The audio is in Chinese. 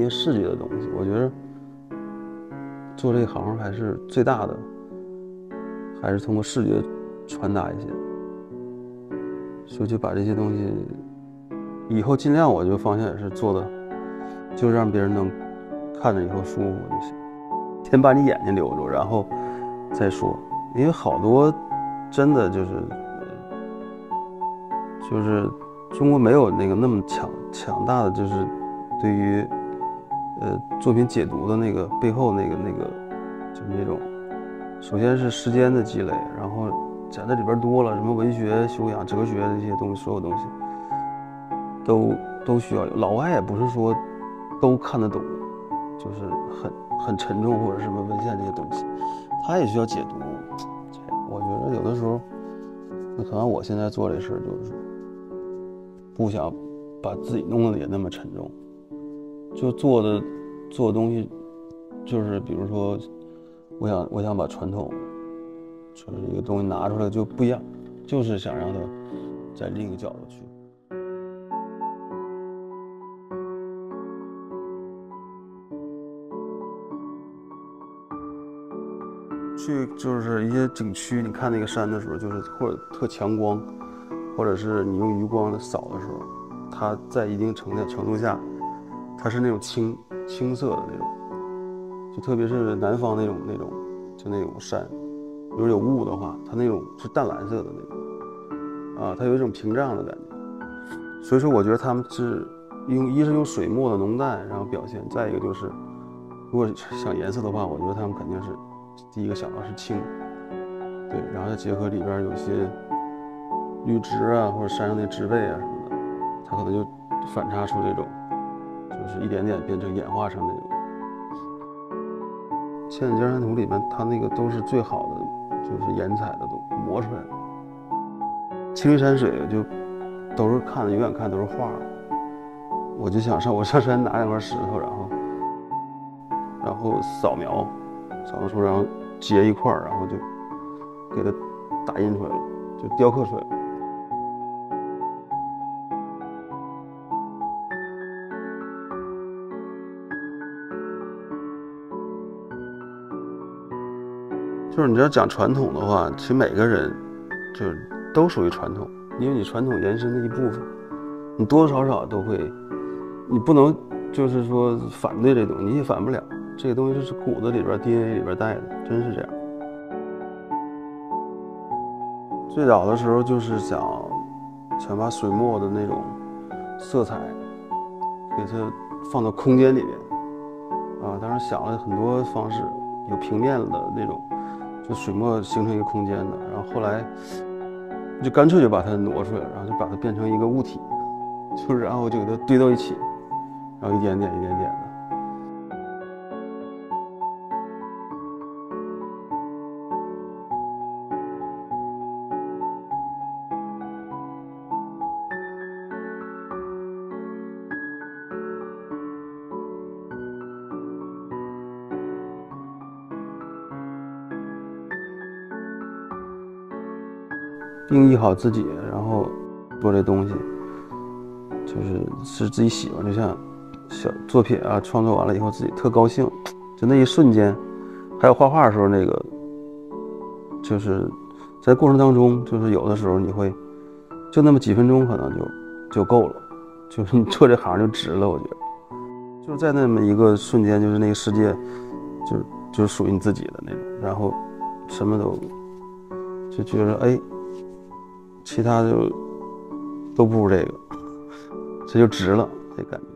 一些视觉的东西。我觉得做这行还是最大的，还是通过视觉传达一些，所以就把这些东西以后尽量，我觉得方向也是做的，就让别人能看着以后舒服就行。先把你眼睛留住，然后再说，因为好多真的就是就是中国没有那个那么强强大的，就是对于呃作品解读的那个背后那个那个就是那种，首先是时间的积累，然后在那里边多了什么文学修养、哲学这些东西，所有东西都都需要有。老外也不是说都看得懂，就是很。很沉重或者什么文献这些东西，他也需要解读。我觉得有的时候，那可能我现在做这事就是不想把自己弄得也那么沉重，就做的做的东西就是比如说，我想我想把传统就是一个东西拿出来就不一样，就是想让它在另一个角度去。去就是一些景区，你看那个山的时候，就是或者特强光，或者是你用余光扫的时候，它在一定程度程度下，它是那种青青色的那种，就特别是南方那种那种，就那种山，如果有雾的话，它那种是淡蓝色的那种，啊，它有一种屏障的感觉。所以说，我觉得他们是用一是用水墨的浓淡然后表现，再一个就是，如果想颜色的话，我觉得他们肯定是。第一个想到是青，对，然后再结合里边有些绿植啊，或者山上那植被啊什么的，它可能就反差出这种，就是一点点变成演化成那种。《千里江山图》里面，它那个都是最好的，就是颜彩的都磨出来的。青绿山水就都是看的，永远看都是画。我就想上我上山拿两块石头，然后然后扫描。扫描出，然后结一块，然后就给它打印出来了，就雕刻出来了。就是你要讲传统的话，其实每个人就是都属于传统，因为你传统延伸的一部分，你多多少少都会，你不能就是说反对这东西，你也反不了。这个东西就是骨子里边、DNA 里边带的，真是这样。最早的时候就是想想把水墨的那种色彩给它放到空间里面啊，当时想了很多方式，有平面的那种，就水墨形成一个空间的，然后后来就干脆就把它挪出来，然后就把它变成一个物体，就是然后就给它堆到一起，然后一点点、一点点的。定义好自己，然后做这东西，就是是自己喜欢，就像小作品啊，创作完了以后自己特高兴，就那一瞬间，还有画画的时候那个，就是在过程当中，就是有的时候你会就那么几分钟，可能就就够了，就是你做这行就值了，我觉得，就是在那么一个瞬间，就是那个世界，就是就是属于你自己的那种，然后什么都就觉得哎。其他就都不如这个，这就值了，这感觉。